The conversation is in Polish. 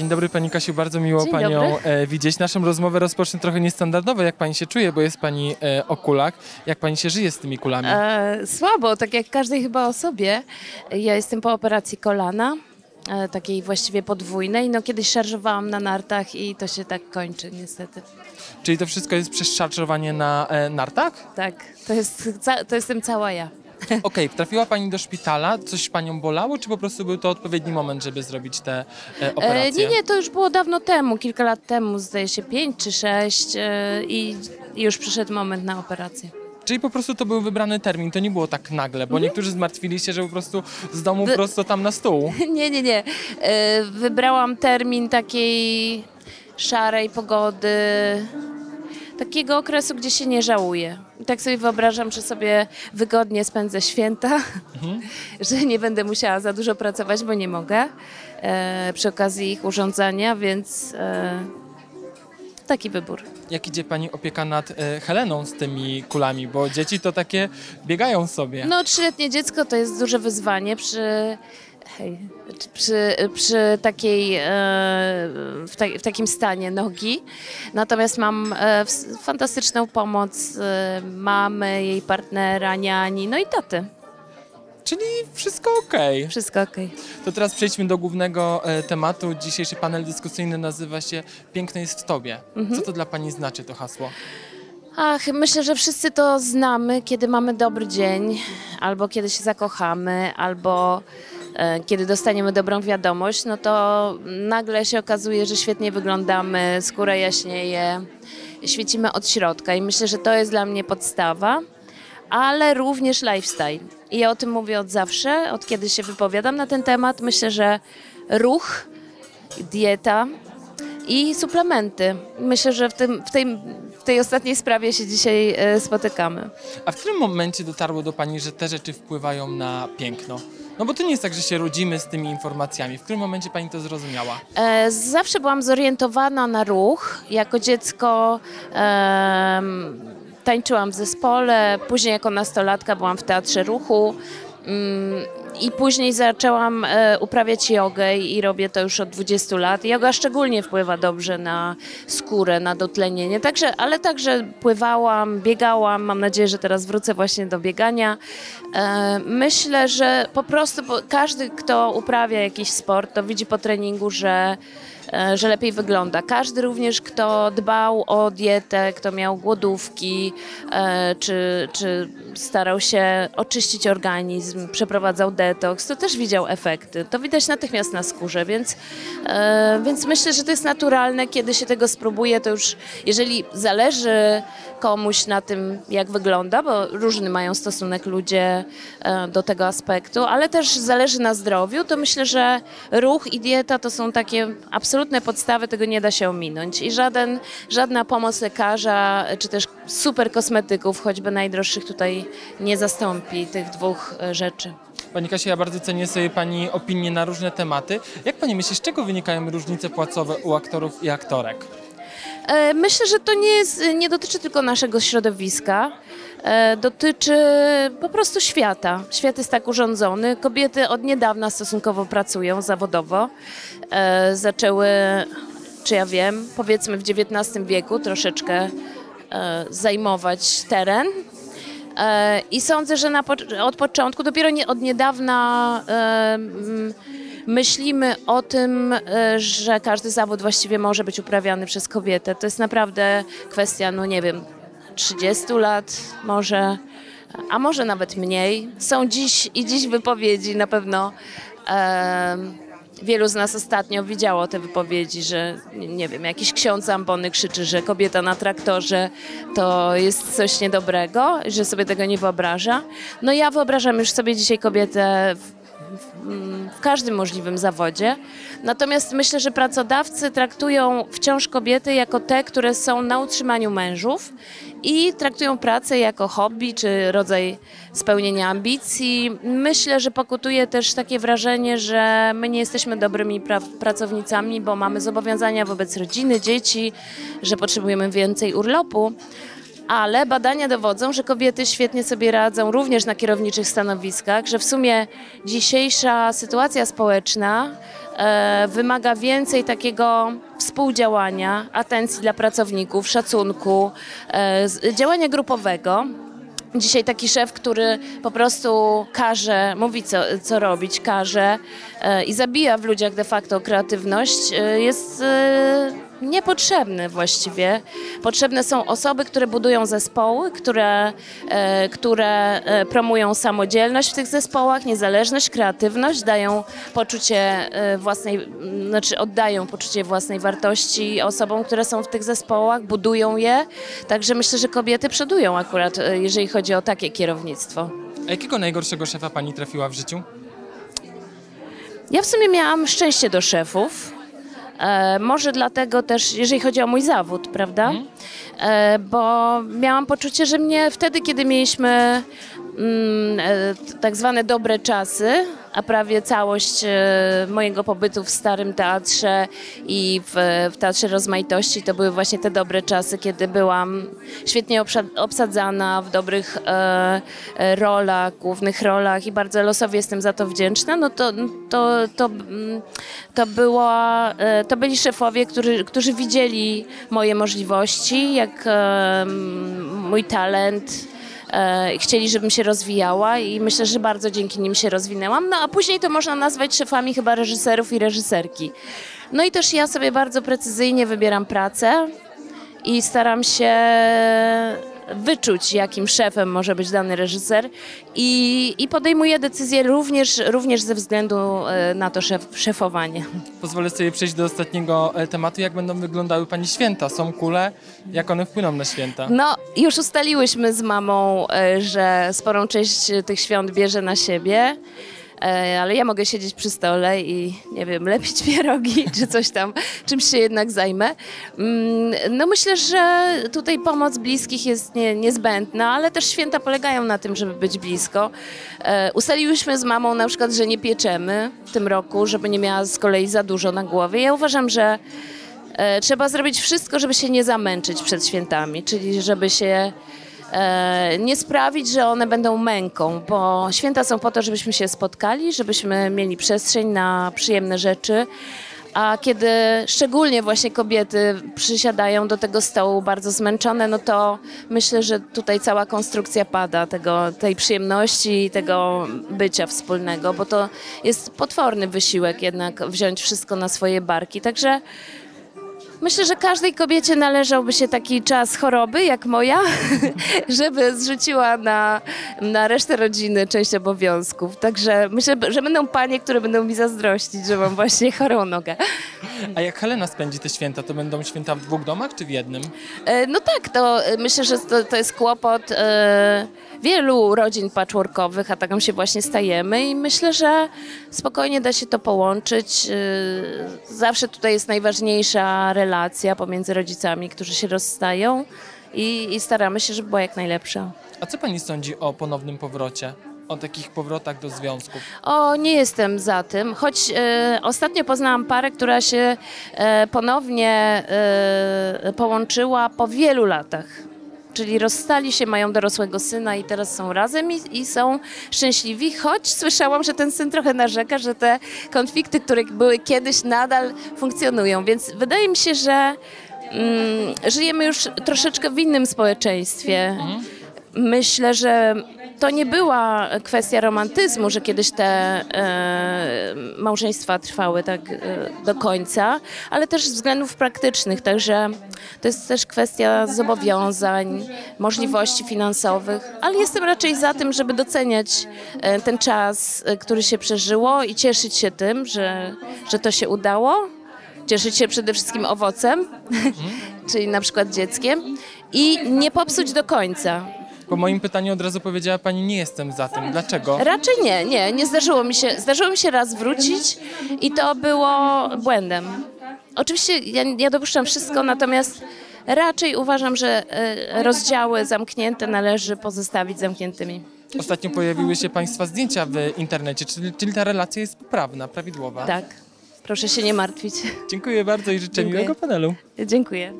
Dzień dobry Pani Kasiu, bardzo miło Dzień Panią dobry. e, widzieć. Naszą rozmowę rozpocznę trochę niestandardowo, jak Pani się czuje, bo jest Pani e, o kulach. Jak Pani się żyje z tymi kulami? E, słabo, tak jak każdej chyba osobie. Ja jestem po operacji kolana, e, takiej właściwie podwójnej. No kiedyś szarżowałam na nartach i to się tak kończy niestety. Czyli to wszystko jest przez szarżowanie na e, nartach? Tak, to, jest, to jestem cała ja. Okej, trafiła Pani do szpitala, coś Panią bolało, czy po prostu był to odpowiedni moment, żeby zrobić te e, operacje? E, nie, nie, to już było dawno temu, kilka lat temu, zdaje się pięć czy sześć e, i już przyszedł moment na operację. Czyli po prostu to był wybrany termin, to nie było tak nagle, bo niektórzy zmartwili się, że po prostu z domu Wy- prosto tam na stół. Nie, nie, nie. E, Wybrałam termin takiej szarej pogody, takiego okresu, gdzie się nie żałuje. I tak sobie wyobrażam, że sobie wygodnie spędzę święta, że nie będę musiała za dużo pracować, bo nie mogę e, przy okazji ich urządzania, więc e, taki wybór. Jak idzie Pani opieka nad e, Heleną z tymi kulami, bo dzieci to takie biegają sobie. No, trzyletnie dziecko to jest duże wyzwanie przy, hej, przy, przy takiej, e, w, ta, w takim stanie nogi. Natomiast mam e, fantastyczną pomoc e, mamy, jej partnera, niani, no i taty. Czyli wszystko okej. Wszystko okej. To teraz przejdźmy do głównego tematu. Dzisiejszy panel dyskusyjny nazywa się Piękne jest w Tobie. Co to dla Pani znaczy to hasło? Ach, myślę, że wszyscy to znamy, kiedy mamy dobry dzień, albo kiedy się zakochamy, albo kiedy dostaniemy dobrą wiadomość, no to nagle się okazuje, że świetnie wyglądamy, skóra jaśnieje, świecimy od środka i myślę, że to jest dla mnie podstawa, ale również lifestyle. I ja o tym mówię od zawsze, od kiedy się wypowiadam na ten temat. Myślę, że ruch, dieta, i suplementy. Myślę, że w, tym, w, tej, w tej ostatniej sprawie się dzisiaj e, spotykamy. A w którym momencie dotarło do Pani, że te rzeczy wpływają na piękno? No bo to nie jest tak, że się rodzimy z tymi informacjami. W którym momencie Pani to zrozumiała? E, zawsze byłam zorientowana na ruch. Jako dziecko em, tańczyłam w zespole, później jako nastolatka byłam w teatrze ruchu. Mm, I później zaczęłam e, uprawiać jogę i robię to już od 20 lat. Joga szczególnie wpływa dobrze na skórę, na dotlenienie, także, ale także pływałam, biegałam. Mam nadzieję, że teraz wrócę właśnie do biegania. E, myślę, że po prostu każdy, kto uprawia jakiś sport, to widzi po treningu, że że lepiej wygląda. Każdy również, kto dbał o dietę, kto miał głodówki, e, czy, czy starał się oczyścić organizm, przeprowadzał detoks, to też widział efekty. To widać natychmiast na skórze, więc, e, więc myślę, że to jest naturalne, kiedy się tego spróbuje, to już jeżeli zależy komuś na tym, jak wygląda, bo różny mają stosunek ludzie e, do tego aspektu, ale też zależy na zdrowiu, to myślę, że ruch i dieta to są takie absolutne podstawy, tego nie da się ominąć. I żaden, żadna pomoc lekarza, czy też super kosmetyków, choćby najdroższych tutaj nie zastąpi tych dwóch e, rzeczy. Pani Kasia, ja bardzo cenię sobie Pani opinie na różne tematy. Jak Pani myśli, z czego wynikają różnice płacowe u aktorów i aktorek? E, Myślę, że to nie, jest, nie dotyczy tylko naszego środowiska. E, Dotyczy po prostu świata. Świat jest tak urządzony. Kobiety od niedawna stosunkowo pracują zawodowo. E, Zaczęły, czy ja wiem, powiedzmy w XIX wieku troszeczkę zajmować teren. I sądzę, że na, od początku, dopiero nie, od niedawna myślimy o tym, e, że każdy zawód właściwie może być uprawiany przez kobietę. To jest naprawdę kwestia, no nie wiem, 30 lat może, a może nawet mniej. Są dziś i dziś wypowiedzi na pewno. em, Wielu z nas ostatnio widziało te wypowiedzi, że nie wiem, jakiś ksiądz ambony krzyczy, że kobieta na traktorze to jest coś niedobrego, że sobie tego nie wyobraża. No ja wyobrażam już sobie dzisiaj kobietę w, w, każdym możliwym zawodzie. Natomiast myślę, że pracodawcy traktują wciąż kobiety jako te, które są na utrzymaniu mężów i traktują pracę jako hobby czy rodzaj spełnienia ambicji. Myślę, że pokutuje też takie wrażenie, że my nie jesteśmy dobrymi pra- pracownicami, bo mamy zobowiązania wobec rodziny, dzieci, że potrzebujemy więcej urlopu. Ale badania dowodzą, że kobiety świetnie sobie radzą również na kierowniczych stanowiskach, że w sumie dzisiejsza sytuacja społeczna e, wymaga więcej takiego współdziałania, atencji dla pracowników, szacunku, e, działania grupowego. Dzisiaj taki szef, który po prostu każe, mówi co, co robić, każe e, i zabija w ludziach de facto kreatywność, jest niepotrzebny właściwie. Potrzebne są osoby, które budują zespoły, które, e, które e, promują samodzielność w tych zespołach, niezależność, kreatywność, dają poczucie e, własnej, znaczy oddają poczucie własnej wartości osobom, które są w tych zespołach, budują je. Także myślę, że kobiety przodują akurat, jeżeli chodzi o takie kierownictwo. A jakiego najgorszego szefa pani trafiła w życiu? Ja w sumie miałam szczęście do szefów. E, może dlatego też, jeżeli chodzi o mój zawód, prawda? E, bo miałam poczucie, że mnie wtedy, kiedy mieliśmy mm, e, tak zwane dobre czasy, a prawie całość e, mojego pobytu w Starym Teatrze i w, w Teatrze Rozmaitości. To były właśnie te dobre czasy, kiedy byłam świetnie obsadzana w dobrych e, e, rolach, głównych rolach i bardzo losowi jestem za to wdzięczna, no to, to, to, mm, to, była, e, to byli szefowie, którzy, którzy widzieli moje możliwości, jak e, mój talent, chcieli, żebym się rozwijała i myślę, że bardzo dzięki nim się rozwinęłam. No a później to można nazwać szefami chyba reżyserów i reżyserki. No i też ja sobie bardzo precyzyjnie wybieram pracę i staram się wyczuć, jakim szefem może być dany reżyser i, i podejmuję decyzje również, również ze względu e, na to szef, szefowanie. Pozwolę sobie przejść do ostatniego e, tematu. Jak będą wyglądały pani święta? Są kule? Jak one wpłyną na święta? No, już ustaliłyśmy z mamą, e, że sporą część tych świąt bierze na siebie. E, Ale ja mogę siedzieć przy stole i nie wiem, lepić pierogi czy coś tam, czymś się jednak zajmę. Mm, No myślę, że tutaj pomoc bliskich jest nie, niezbędna, ale też święta polegają na tym, żeby być blisko. E, Ustaliłyśmy z mamą na przykład, że nie pieczemy w tym roku, żeby nie miała z kolei za dużo na głowie. Ja uważam, że E, trzeba zrobić wszystko, żeby się nie zamęczyć przed świętami, czyli żeby się nie sprawić, że one będą męką, bo święta są po to, żebyśmy się spotkali, żebyśmy mieli przestrzeń na przyjemne rzeczy. A kiedy szczególnie właśnie kobiety przysiadają do tego stołu bardzo zmęczone, no to myślę, że tutaj cała konstrukcja pada tego, tej przyjemności i tego bycia wspólnego, bo to jest potworny wysiłek jednak wziąć wszystko na swoje barki. Także Myślę, że każdej kobiecie należałby się taki czas choroby, jak moja, żeby zrzuciła na, na resztę rodziny część obowiązków. Także myślę, że będą panie, które będą mi zazdrościć, że mam właśnie chorą nogę. A jak Helena spędzi te święta, to będą święta w dwóch domach czy w jednym? E, No tak, to e, myślę, że to, to jest kłopot e, wielu rodzin patchworkowych, a taką się właśnie stajemy i myślę, że spokojnie da się to połączyć. E, Zawsze tutaj jest najważniejsza relacja pomiędzy rodzicami, którzy się rozstają i, i staramy się, żeby była jak najlepsza. A co pani sądzi o ponownym powrocie? O takich powrotach do związków? O, nie jestem za tym, choć e, ostatnio poznałam parę, która się e, ponownie e, połączyła po wielu latach. Czyli rozstali się, mają dorosłego syna i teraz są razem i, i są szczęśliwi, choć słyszałam, że ten syn trochę narzeka, że te konflikty, które były kiedyś, nadal funkcjonują. Więc wydaje mi się, że mm, żyjemy już troszeczkę w innym społeczeństwie. Myślę, że to nie była kwestia romantyzmu, że kiedyś te e, małżeństwa trwały tak e, do końca, ale też względów praktycznych. Także to jest też kwestia zobowiązań, możliwości finansowych, ale jestem raczej za tym, żeby doceniać e, ten czas, e, który się przeżyło i cieszyć się tym, że, że to się udało. Cieszyć się przede wszystkim owocem, czyli na przykład dzieckiem i nie popsuć do końca. Po moim pytaniu od razu powiedziała pani, nie jestem za tym. Dlaczego? Raczej nie, nie, nie zdarzyło mi się. Zdarzyło mi się raz wrócić i to było błędem. Oczywiście ja, ja dopuszczam wszystko, natomiast raczej uważam, że e, rozdziały zamknięte należy pozostawić zamkniętymi. Ostatnio pojawiły się państwa zdjęcia w internecie, czyli, czyli ta relacja jest poprawna, prawidłowa. Tak, proszę się nie martwić. Dziękuję bardzo i życzę Dziękuję. miłego panelu. Dziękuję.